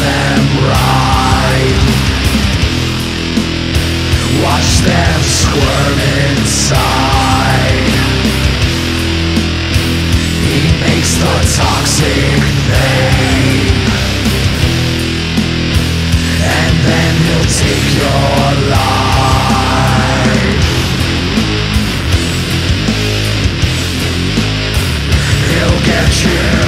them Watch them squirm inside. He makes the toxic And then he'll take your life. He'll get you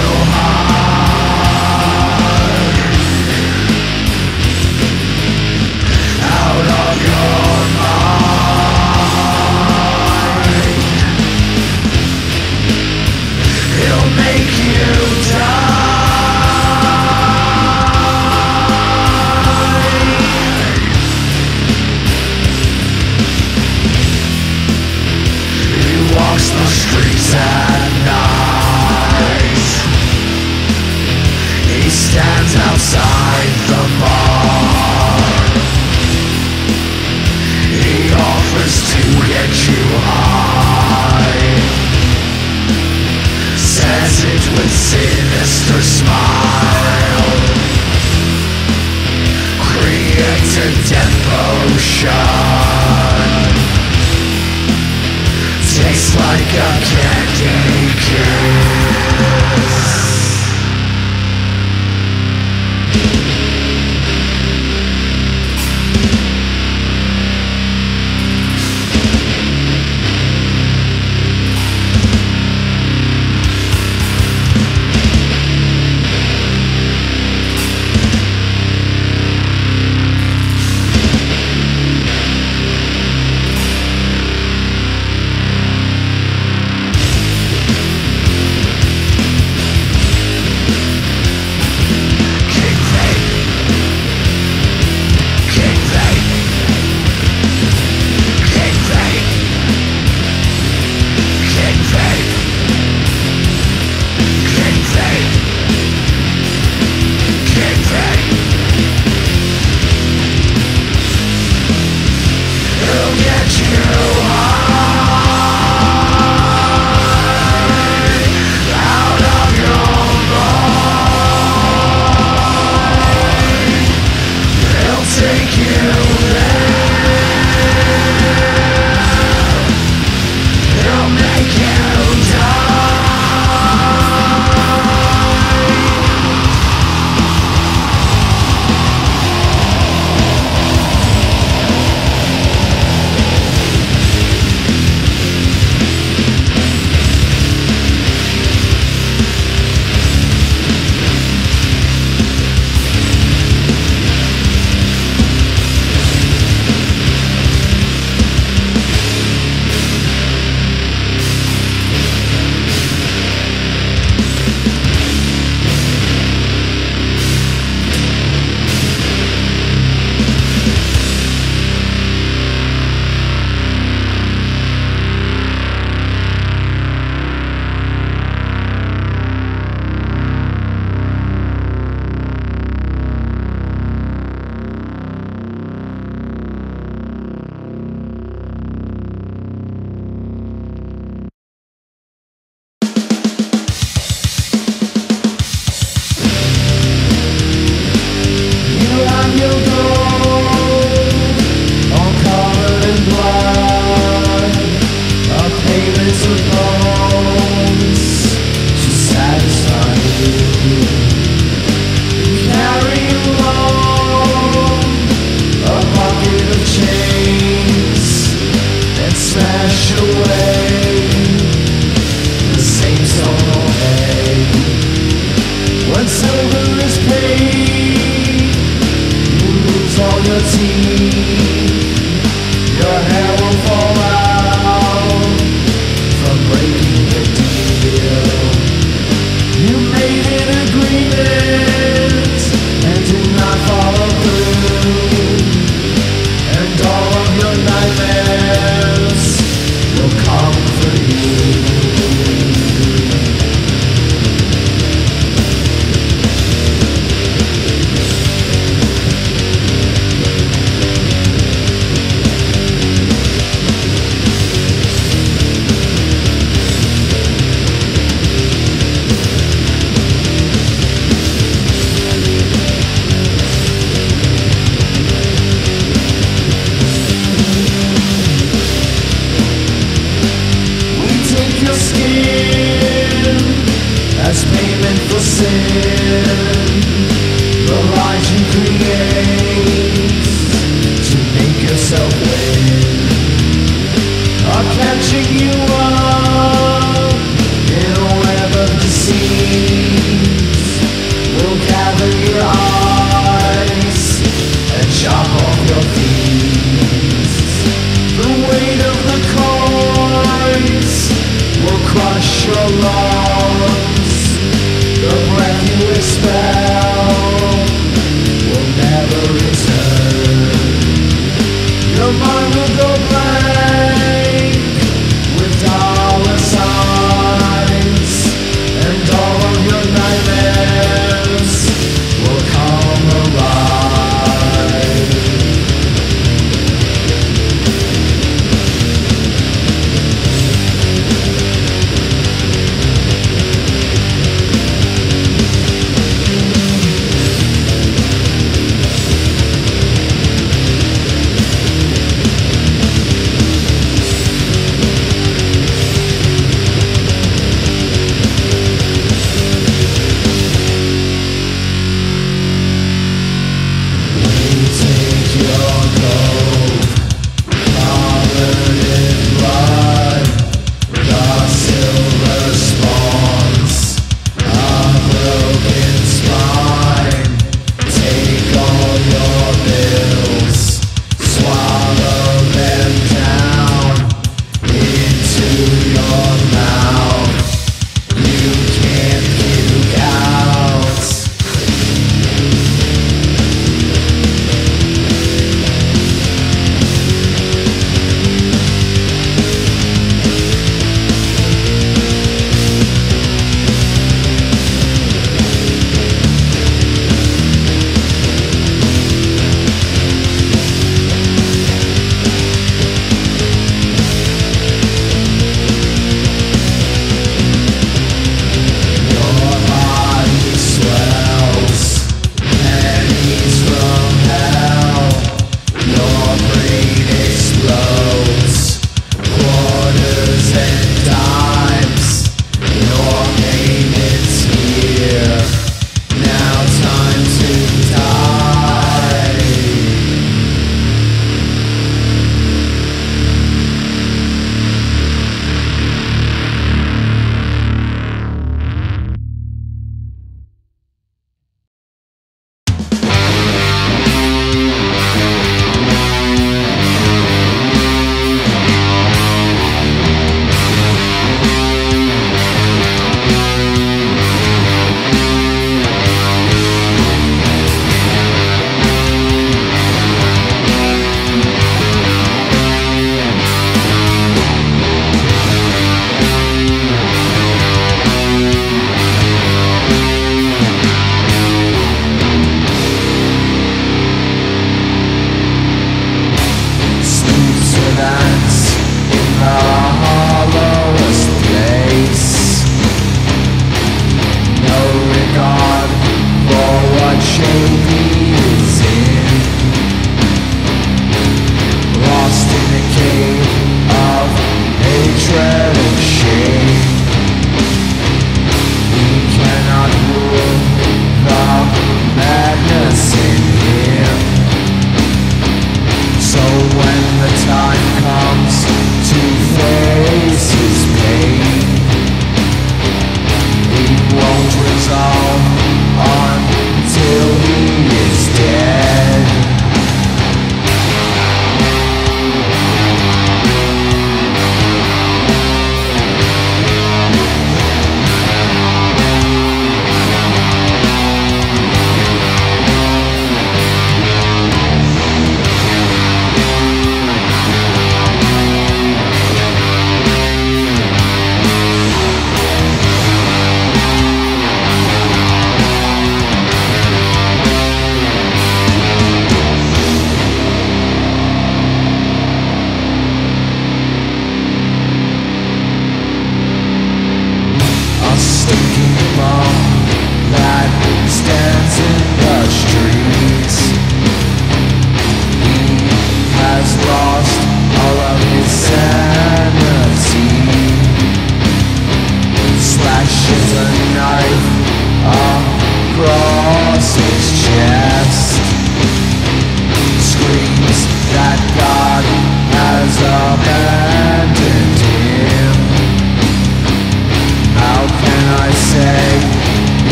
shade